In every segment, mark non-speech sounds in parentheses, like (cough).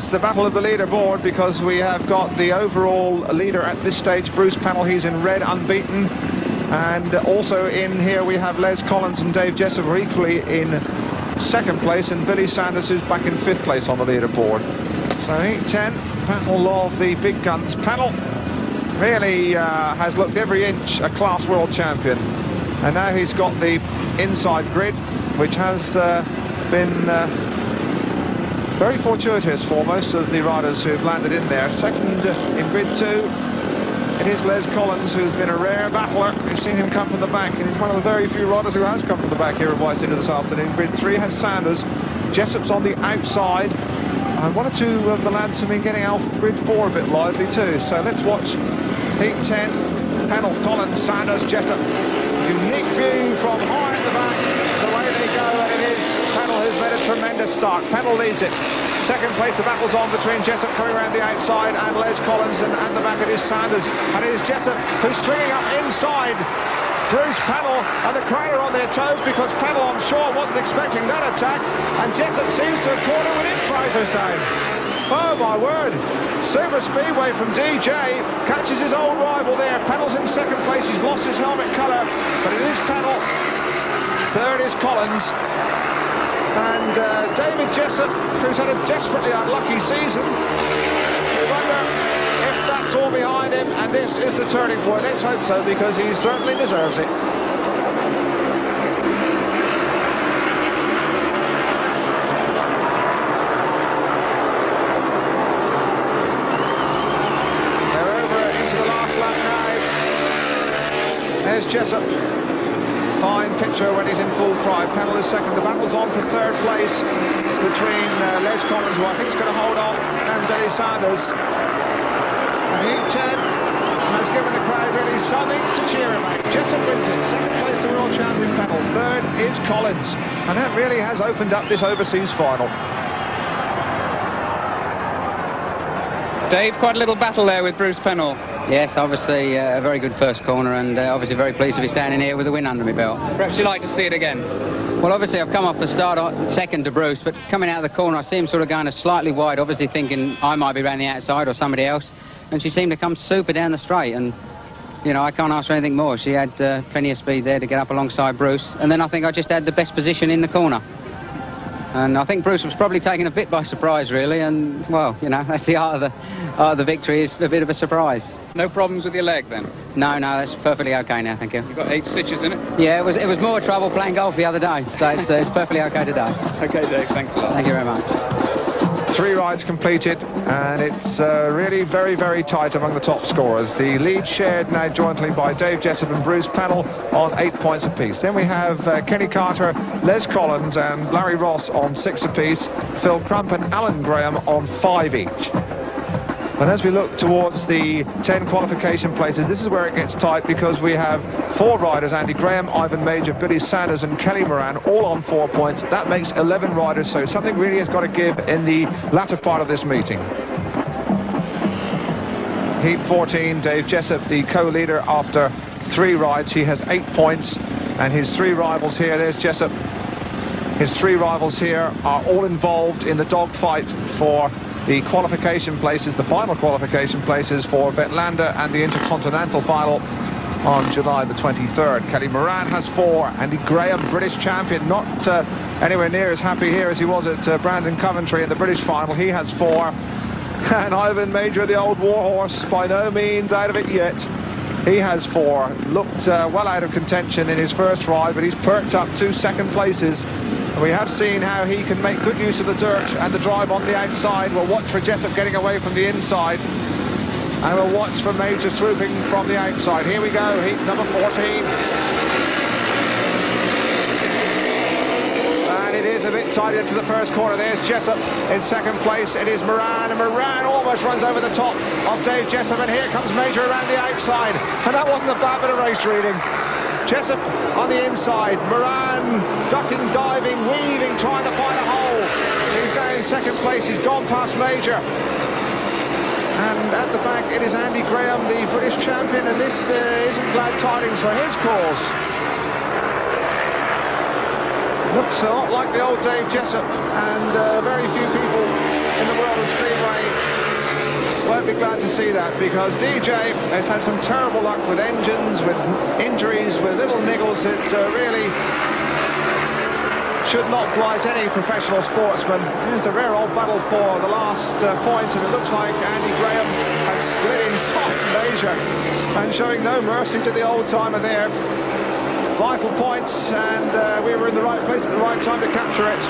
10 and it's the battle of the leaderboard because we have got the overall leader at this stage, Bruce Penhall. He's in red, unbeaten. And also in here we have Les Collins and Dave Jessup are equally in second place and Billy Sanders who's back in fifth place on the leaderboard. So Heat 10, Penhall of the big guns. Penhall really uh, has looked every inch a class world champion. And now he's got the inside grid, which has uh, been uh, very fortuitous for most of the riders who've landed in there. Second in grid two, it is Les Collins, who's been a rare battler. We've seen him come from the back, and he's one of the very few riders who has come from the back here at White City this afternoon. Grid three has Sanders. Jessup's on the outside. And one or two of the lads have been getting off grid four a bit lively too. So let's watch Heat 10. Penhall, Collins, Sanders, Jessup. View from high at the back It's away they go, and it is. Penhall has made a tremendous start. Penhall leads it. Second place, the battle's on between Jessup coming around the outside and Les Collins, and at the back it is Sanders. And it is Jessup who's stringing up inside Bruce Penhall, and the crowd are on their toes because Penhall, I'm sure, wasn't expecting that attack, and Jessup seems to have caught it with his trousers down. Oh, my word. Super Speedway from DJ catches his old rival there. Penhall's in second place. He's lost his helmet colour, but it is Penhall. Third is Collins. And uh, David Jessup, who's had a desperately unlucky season, we wonder if that's all behind him and this is the turning point. Let's hope so, because he certainly deserves it. They're over into the last lap now. There's Jessup fine when he's in full pride. Penhall is second. The battle's on for third place between uh, Les Collins, who I think is going to hold on, and Billy Sanders. And Heat 10 has given the crowd really something to cheer about. Jessup wins it. Second place, the world champion Penhall. Third is Collins. And that really has opened up this overseas final. Dave, quite a little battle there with Bruce Penhall. Yes, obviously uh, a very good first corner and uh, obviously very pleased to be standing here with a win under my belt. Perhaps you'd like to see it again? Well, obviously I've come off the start second to Bruce, but coming out of the corner I see him sort of going a slightly wide, obviously thinking I might be around the outside or somebody else, and she seemed to come super down the straight and you know, I can't ask for anything more. She had uh, plenty of speed there to get up alongside Bruce, and then I think I just had the best position in the corner. And I think Bruce was probably taken a bit by surprise, really. And, well, you know, (laughs) that's the art of the, art of the victory, is a bit of a surprise. No problems with your leg, then? No, no, that's perfectly OK now, thank you. You've got eight stitches in it? Yeah, it was, it was more trouble playing golf the other day, so it's, uh, it's perfectly OK today. OK, Dave, thanks a lot. Thank you very much. Three rides completed, and it's uh, really very, very tight among the top scorers. The lead shared now jointly by Dave Jessup and Bruce Penhall on eight points apiece. Then we have uh, Kenny Carter, Les Collins, and Larry Ross on six apiece, Phil Crump and Alan Grahame on five each. And as we look towards the 10 qualification places, this is where it gets tight because we have four riders, Andy Grahame, Ivan Mauger, Billy Sanders and Kelly Moran, all on four points. That makes 11 riders, so something really has got to give in the latter part of this meeting. Heat 14, Dave Jessup, the co-leader after three rides. He has eight points, and his three rivals here, there's Jessup. His three rivals here are all involved in the dogfight for the qualification places, the final qualification places for Vetlanda and the Intercontinental final on July the 23rd. Kelly Moran has four. Andy Grahame, British champion, not uh, anywhere near as happy here as he was at uh, Brandon Coventry in the British final. He has four. (laughs) And Ivan Mauger, the old warhorse, by no means out of it yet. He has four. Looked uh, well out of contention in his first ride, but he's perked up two second places we have seen how he can make good use of the dirt and the drive on the outside. We'll watch for Jessup getting away from the inside. And we'll watch for Mauger swooping from the outside. Here we go, heat number 14. And it is a bit tight into the first corner. There's Jessup in second place. It is Moran, and Moran almost runs over the top of Dave Jessup. And here comes Mauger around the outside. And that wasn't a bad bit of race reading. Jessup on the inside. Moran ducking, diving, weaving, trying to find a hole. He's now in second place. He's gone past Mauger. And at the back, it is Andy Grahame, the British champion, and this uh, isn't glad tidings for his cause. Looks a lot like the old Dave Jessup, and uh, very few people in the world of Speedway won't be glad to see that because DJ has had some terrible luck with engines, with injuries, with little niggles. It uh, really should not blight any professional sportsman. Here's a rare old battle for the last uh, point, and it looks like Andy Grahame has slid inside Asia and showing no mercy to the old-timer there. Vital points, and uh, we were in the right place at the right time to capture it.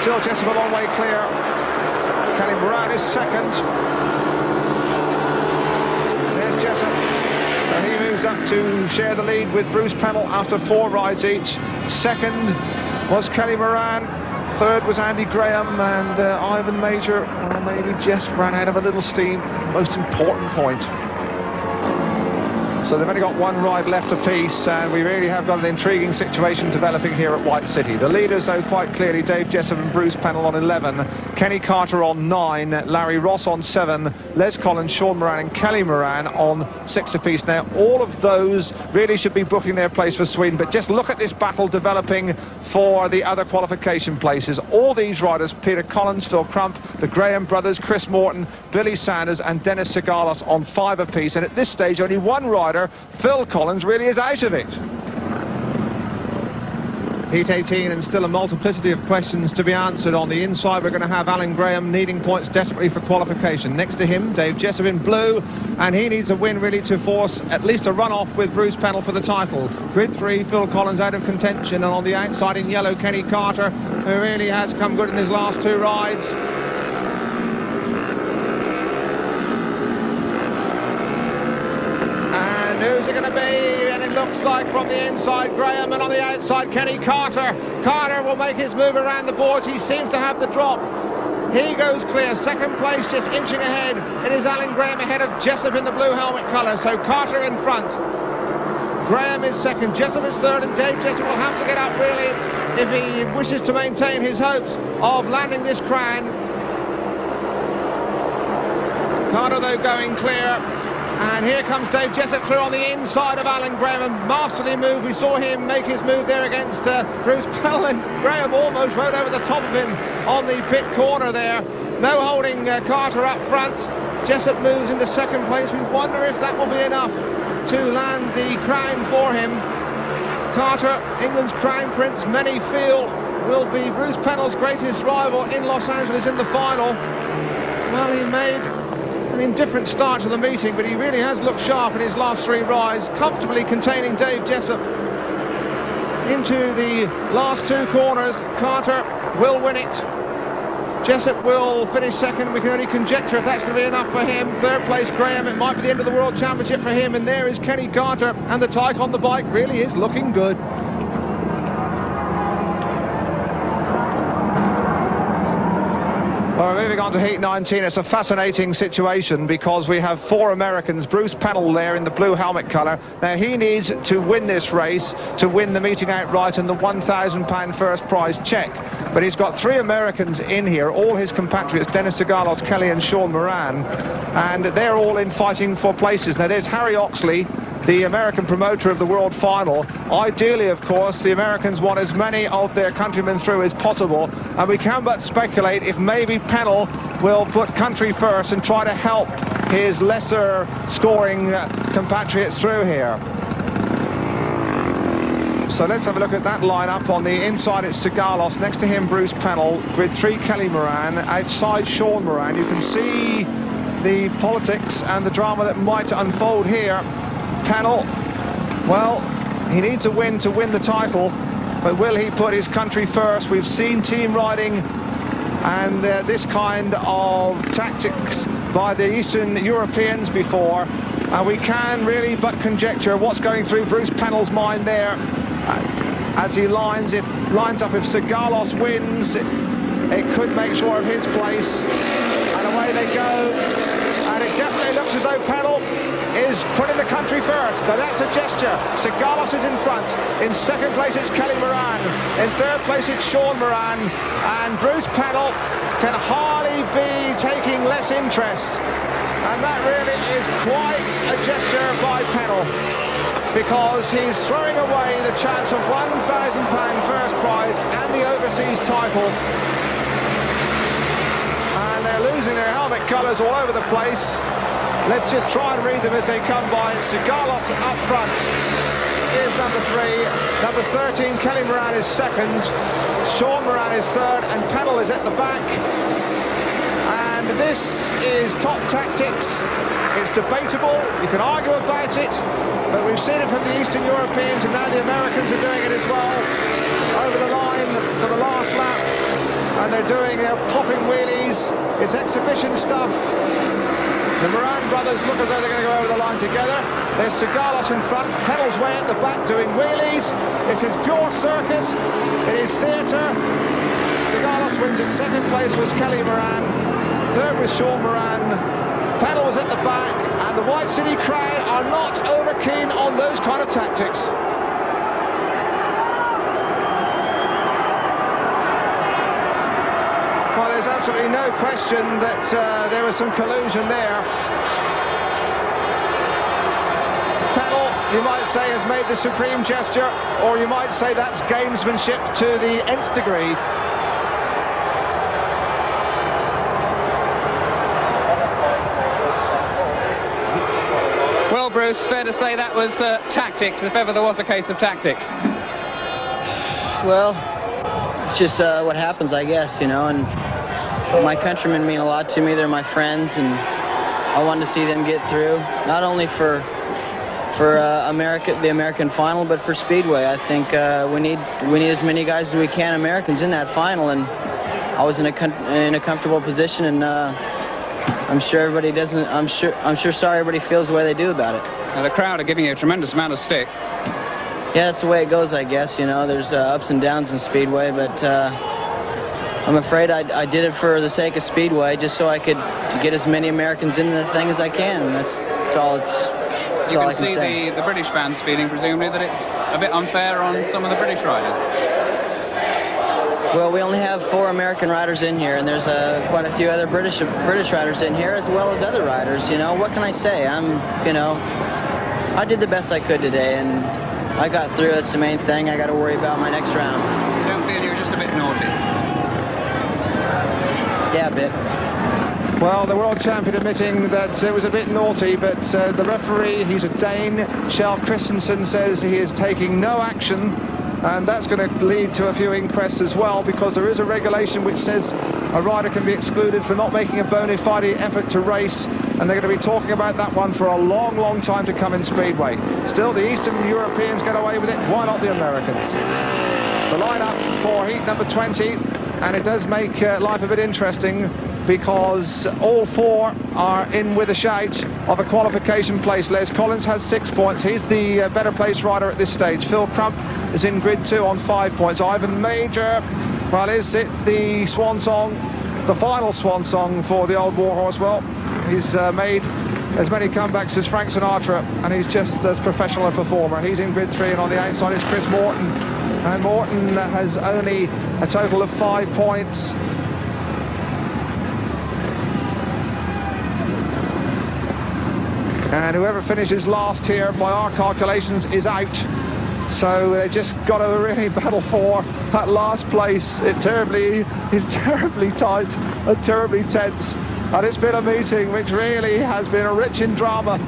Still just a long way clear. Kenny Moran is second. There's Jessup. So he moves up to share the lead with Bruce Penhall after four rides each. Second was Kelly Moran. Third was Andy Grahame and uh, Ivan Mauger. Well, maybe just ran out of a little steam. Most important point. So they've only got one ride left apiece, and we really have got an intriguing situation developing here at White City. The leaders, though, quite clearly, Dave Jessup and Bruce Penhall on 11, Kenny Carter on 9, Larry Ross on 7, Les Collins, Shawn Moran and Kelly Moran on 6 apiece. Now, all of those really should be booking their place for Sweden, but just look at this battle developing for the other qualification places. All these riders, Peter Collins, Phil Crump, the Grahame brothers, Chris Morton, Billy Sanders and Dennis Sigalos on 5 apiece, and at this stage, only one rider rider, Phil Collins, really is out of it. Heat 18 and still a multiplicity of questions to be answered. On the inside, we're going to have Alan Grahame needing points desperately for qualification. Next to him, Dave Jessup in blue, and he needs a win really to force at least a run-off with Bruce Penhall for the title. Grid 3, Phil Collins out of contention, and on the outside in yellow, Kenny Carter, who really has come good in his last two rides. who's it going to be? And it looks like from the inside, Grahame, and on the outside, Kenny Carter. Carter will make his move around the boards. He seems to have the drop. He goes clear. Second place, just inching ahead. It is Alan Grahame ahead of Jessup in the blue helmet colour. So Carter in front. Grahame is second. Jessup is third, and Dave Jessup will have to get up, really, if he wishes to maintain his hopes of landing this crown. Carter, though, going clear. And here comes Dave Jessup through on the inside of Alan Grahame. Masterly move. We saw him make his move there against uh, Bruce (laughs) Penhall. And Grahame almost rode over the top of him on the pit corner there. No holding uh, Carter up front. Jessup moves into second place. We wonder if that will be enough to land the crown for him. Carter, England's crown prince, many feel will be Bruce Penhall's greatest rival in Los Angeles in the final. Well, he made an indifferent start to the meeting, but he really has looked sharp in his last three rides, comfortably containing Dave Jessup into the last two corners. Carter will win it. Jessup will finish second. We can only conjecture if that's going to be enough for him. Third place, Grahame. It might be the end of the World Championship for him. And there is Kenny Carter. And the tyke on the bike really is looking good. Well, moving on to Heat 19, it's a fascinating situation because we have four Americans, Bruce Penhall there in the blue helmet colour. Now, he needs to win this race to win the meeting outright and the £1,000 first prize check. But he's got three Americans in here, all his compatriots, Dennis Sigalos, Kelly and Shawn Moran, and they're all in fighting for places. Now, there's Harry Oxley, the American promoter of the World Final. Ideally, of course, the Americans want as many of their countrymen through as possible, and we can but speculate if maybe Penhall will put country first and try to help his lesser scoring compatriots through here. So let's have a look at that lineup. On the inside, it's Sigalos. Next to him, Bruce Penhall. Grid three, Kelly Moran. Outside, Shawn Moran. You can see the politics and the drama that might unfold here. Penhall, well, he needs a win to win the title, but will he put his country first? We've seen team riding and uh, this kind of tactics by the Eastern Europeans before, and we can really but conjecture what's going through Bruce Penhall's mind there uh, as he lines if lines up if Sigalos wins it, it could make sure of his place. And away they go. And it definitely looks as though Penhall is putting the country first. Now that's a gesture. Sigalos is in front. In second place it's Kelly Moran. In third place it's Shawn Moran. And Bruce Penhall can hardly be taking less interest. And that really is quite a gesture by Penhall. because he's throwing away the chance of £1,000 first prize and the overseas title. And they're losing their helmet colours all over the place. Let's just try and read them as they come by. Sigalos up front is number three. Number 13, Kelly Moran is second. Shawn Moran is third, and Penhall is at the back. And this is top tactics. It's debatable. You can argue about it, but we've seen it from the Eastern Europeans, and now the Americans are doing it as well. Over the line for the last lap, and they're doing, they're popping wheelies. It's exhibition stuff. Moran brothers look as though they're going to go over the line together. There's Sigalos in front, Penhall's way at the back doing wheelies. This is pure circus. It is theatre. Sigalos wins in second place was Kelly Moran. Third was Shawn Moran. Was at the back, and the White City crowd are not over keen on those kind of tactics. Well, there's absolutely no question that uh, there was some collusion there. Penhall, you might say, has made the supreme gesture, or you might say that's gamesmanship to the nth degree. Well, Bruce, fair to say that was uh, tactics, if ever there was a case of tactics. Well, it's just uh, what happens, I guess, you know, and my countrymen mean a lot to me. They're my friends, and I wanted to see them get through, not only for for uh, America, the American final, but for Speedway. I think uh, we need we need as many guys as we can, Americans, in that final, and I was in a in a comfortable position, and uh, I'm sure everybody doesn't. I'm sure I'm sure sorry everybody feels the way they do about it. Now, the crowd are giving you a tremendous amount of stick. Yeah, that's the way it goes, I guess. You know, there's uh, ups and downs in Speedway, but uh, I'm afraid I, I, did it for the sake of Speedway, just so I could to get as many Americans in the thing as I can. And that's, that's all it's. You can, I can see say. the, the British fans feeling, presumably, that it's a bit unfair on some of the British riders. Well, we only have four American riders in here, and there's uh, quite a few other British British riders in here, as well as other riders. You know, what can I say? I'm, you know, I did the best I could today, and I got through. That's the main thing. I got to worry about my next round. You don't feel you're just a bit naughty? Yeah, a bit. Well, the world champion admitting that it was a bit naughty, but uh, the referee, he's a Dane, Kjell Christensen, says he is taking no action, and that's going to lead to a few inquests as well, because there is a regulation which says a rider can be excluded for not making a bona fide effort to race, and they're going to be talking about that one for a long, long time to come in Speedway. Still, the Eastern Europeans get away with it. Why not the Americans? The lineup for heat number 20, and it does make uh, life a bit interesting because all four are in with a shout of a qualification place. Les Collins has six points. He's the uh, better placed rider at this stage. Phil Crump is in grid two on five points. Ivan Mauger, well, is it the swan song, the final swan song for the old warhorse? Well, he's uh, made as many comebacks as Frank Sinatra, and he's just as professional a performer. He's in grid three, and on the outside is Chris Morton. And Morton has only a total of five points. And whoever finishes last here, by our calculations, is out. So they've just got to really (laughs) battle for that last place. It terribly is terribly tight and terribly tense. And it's been a meeting which really has been a rich in drama.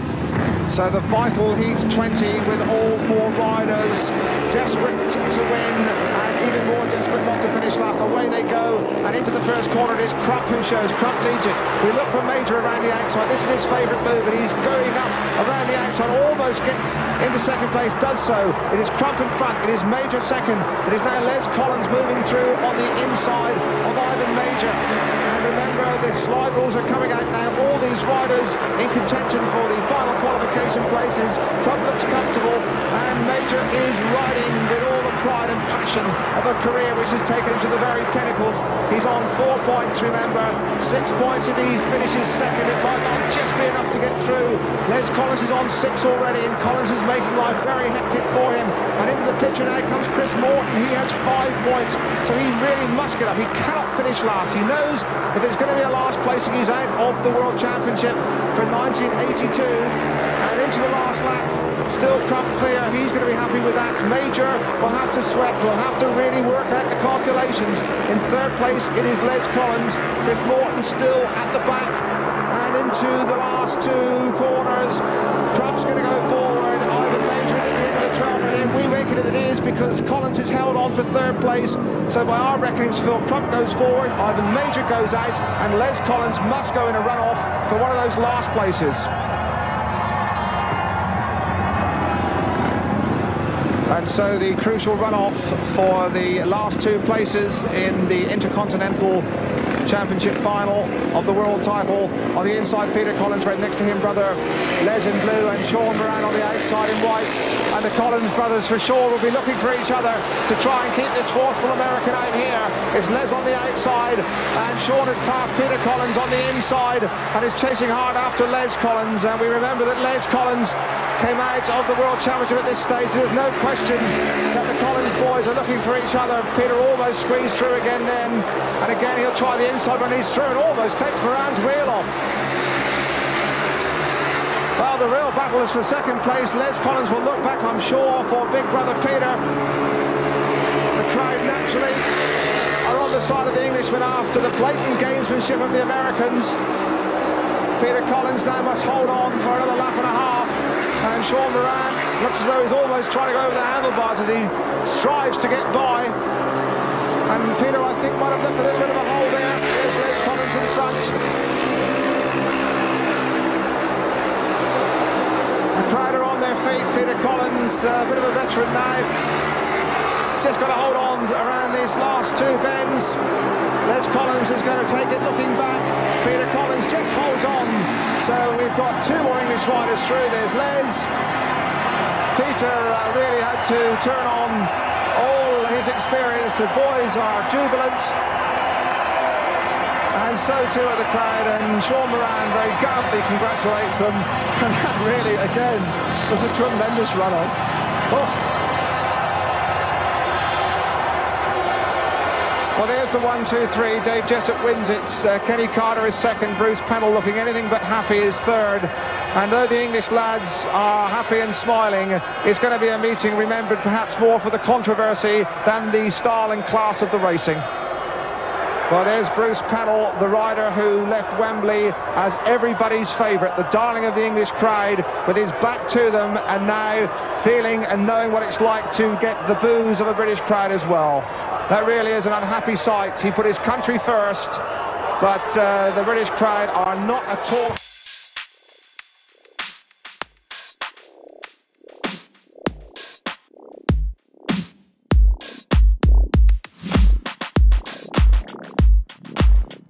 So the vital heat 20 with all four riders desperate to win and even more desperate not to finish last. Away they go and into the first corner it is Crump who shows. Crump leads it. We look for Mauger around the outside. This is his favourite move and he's going up around the outside. Almost gets into second place. Does so. It is Crump in front. It is Mauger second. It is now Les Collins moving through on the inside of Ivan Mauger. And the slide rules are coming out now. All these riders in contention for the final qualification places. Crump looks comfortable and Mauger is riding with all pride and passion of a career which has taken him to the very pinnacles. He's on four points, remember. Six points if he finishes second. It might not just be enough to get through. Les Collins is on six already and Collins is making life very hectic for him. And into the picture now comes Chris Morton. He has five points, so he really must get up. He cannot finish last. He knows if it's going to be a last placing, he's out of the World Championship for 1982. Into the last lap. Still Crump clear. He's going to be happy with that. Mauger will have to sweat. Will have to really work out the calculations. In third place, it is Les Collins. Chris Morton still at the back and into the last two corners. Crump's going to go forward. Ivan Mauger is at the end of the trail for him. We make it is because Collins is held on for third place. So by our reckonings, Phil Crump goes forward, Ivan Mauger goes out, and Les Collins must go in a runoff for one of those last places. And so the crucial runoff for the last two places in the Intercontinental Championship final of the world title. On the inside, Peter Collins, right next to him, brother Les in blue and Shawn Moran on the outside in white. And the Collins brothers for sure will be looking for each other to try and keep this forceful American out here. It's Les on the outside and Shawn has passed Peter Collins on the inside and is chasing hard after Les Collins. And we remember that Les Collins came out of the World Championship at this stage. There's no question that the Collins boys are looking for each other. Peter almost squeezed through again then, and again he'll try the inside when he's through and almost takes Moran's wheel off. Well, the real battle is for second place. Les Collins will look back, I'm sure, for big brother Peter. The crowd naturally are on the side of the Englishman after the blatant gamesmanship of the Americans. Peter Collins now must hold on for another lap and a half. And Shawn Moran looks as though he's almost trying to go over the handlebars as he strives to get by. And Peter, I think, might have left a little bit of a hole there. There's Les Collins in front. The crowd are on their feet. Peter Collins, a bit of a veteran now. He's just got to hold on around these last two bends. Les Collins is going to take it looking back. Peter Collins just holds on. So we've got two more English riders through. There's Les. Peter uh, really had to turn on all his experience. The boys are jubilant. And so too are the crowd. And Shawn Moran very gallantly congratulates them. (laughs) And that really, again, was a tremendous run-on. Oh. Well, there's the one, two, three. Dave Jessup wins it. Uh, Kenny Carter is second. Bruce Penhall looking anything but happy is third. And though the English lads are happy and smiling, it's going to be a meeting remembered perhaps more for the controversy than the style and class of the racing. Well, there's Bruce Penhall, the rider who left Wembley as everybody's favourite, the darling of the English crowd, with his back to them, and now feeling and knowing what it's like to get the boos of a British crowd as well. That really is an unhappy sight. He put his country first, but uh, the British crowd are not at all...